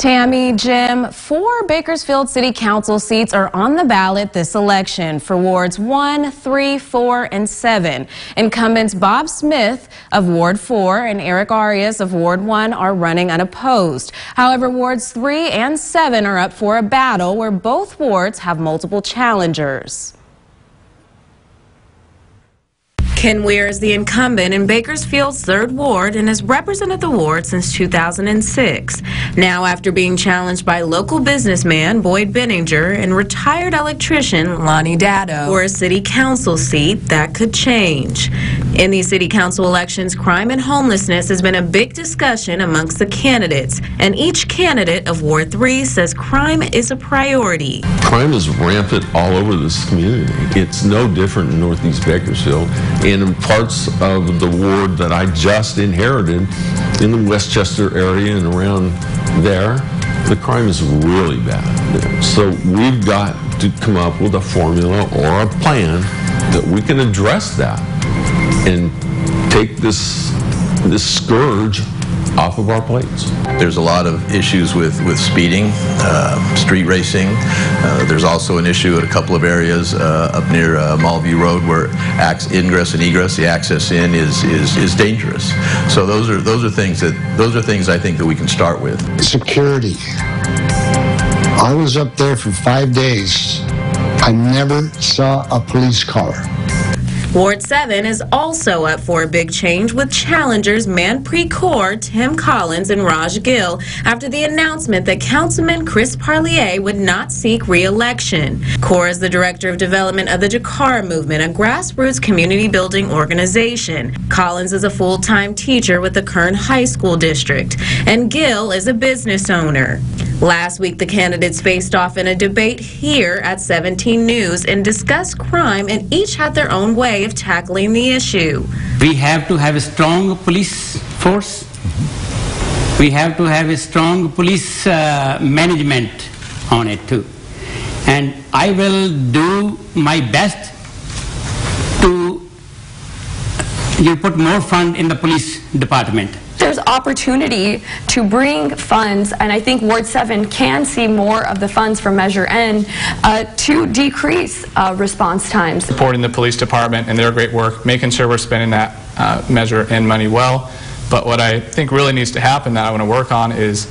Tammy, Jim, four Bakersfield City Council seats are on the ballot this election for wards 1, 3, 4, and 7. Incumbents Bob Smith of Ward 4 and Eric Arias of Ward 1 are running unopposed. However, wards 3 and 7 are up for a battle where both wards have multiple challengers. Ken Weir is the incumbent in Bakersfield's 3rd Ward and has represented the ward since 2006. Now, after being challenged by local businessman Boyd Benninger and retired electrician Lonnie Dado for a city council seat, that could change. In these city council elections, crime and homelessness has been a big discussion amongst the candidates, and each candidate of Ward 3 says crime is a priority. Crime is rampant all over this community. It's no different in Northeast Bakersfield and in parts of the ward that I just inherited in the Westchester area and around there, the crime is really bad. So we've got to come up with a formula or a plan that we can address that and take this this scourge off of our plates. There's a lot of issues with, with speeding, uh, street racing. Uh, there's also an issue at a couple of areas uh, up near uh, Mallview Road where ingress and egress, the access in is, is, is dangerous. So those are, those are things that, those are things I think that we can start with. Security. I was up there for five days. I never saw a police car. Ward 7 is also up for a big change with challengers Manpreet Kaur, Tim Collins, and Raj Gill after the announcement that Councilman Chris Parlier would not seek re-election. Kaur is the Director of Development of the Jakara Movement, a grassroots community building organization. Collins is a full-time teacher with the Kern High School District, and Gill is a business owner. Last week, the candidates faced off in a debate here at 17 News and discussed crime, and each had their own way of tackling the issue. We have to have a strong police force. We have to have a strong police uh, management on it too. And I will do my best to you put more fund in the police department there's opportunity to bring funds, and I think Ward 7 can see more of the funds from Measure N uh, to decrease uh, response times. Supporting the police department and their great work, making sure we're spending that uh, Measure N money well. But what I think really needs to happen that I want to work on is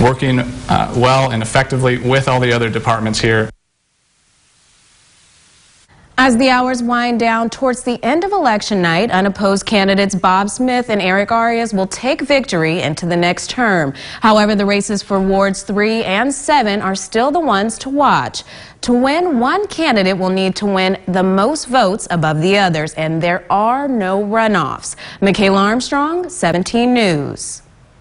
working uh, well and effectively with all the other departments here. As the hours wind down towards the end of election night, unopposed candidates Bob Smith and Eric Arias will take victory into the next term. However, the races for wards 3 and 7 are still the ones to watch. To win, one candidate will need to win the most votes above the others, and there are no runoffs. Michaela Armstrong, 17 News.